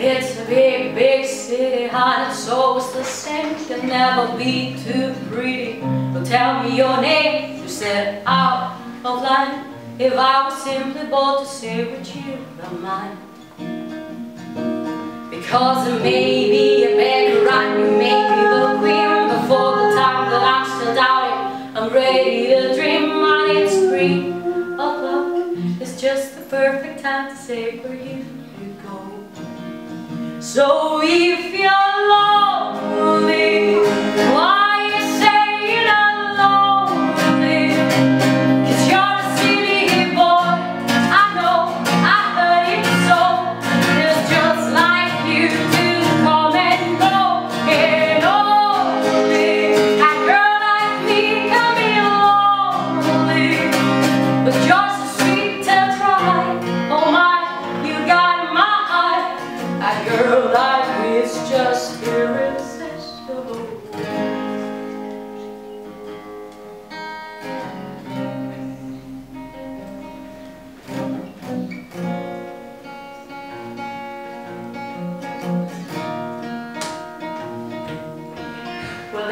It's a big, big city, and it's always the same. Can never be too pretty. Well, tell me your name. You said out of line. If I was simply bold to say what you don't mind. Because it may be a beg right, you may be the queen before the time that I'm still doubting. I'm ready to dream, and it's three o'clock. It's just the perfect time to say for you. So if you're lonely, why you sayin' I'm lonely? 'Cause you're a silly boy. I know, I've heard you so. It's just like you do come and go. And only a girl like me coming lonely, why?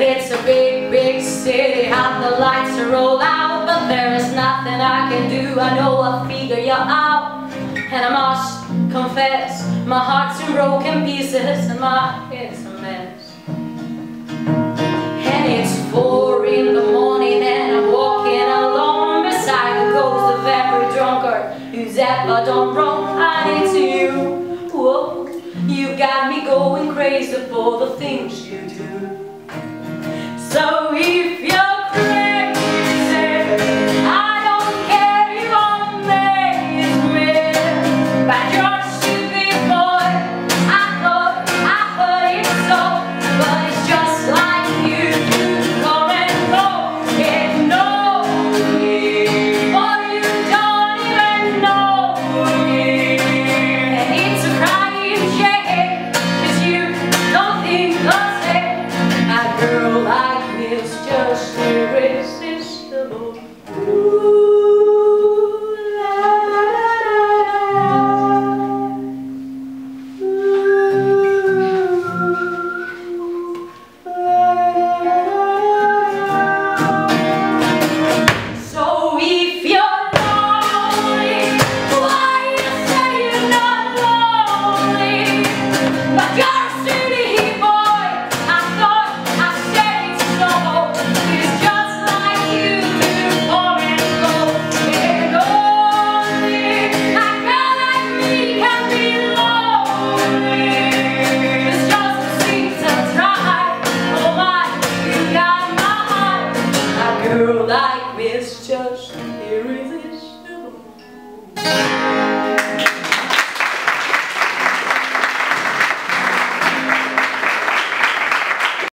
It's a big, big city and the lights are all out But there is nothing I can do, I know I'll figure you out And I must confess, my heart's in broken pieces And my head's a mess. And it's four in the morning and I'm walking alone Beside the ghost of every drunkard who's ever done wrong. And it's you, whoa, you got me going crazy for the things you do girl like this just girl like mischief.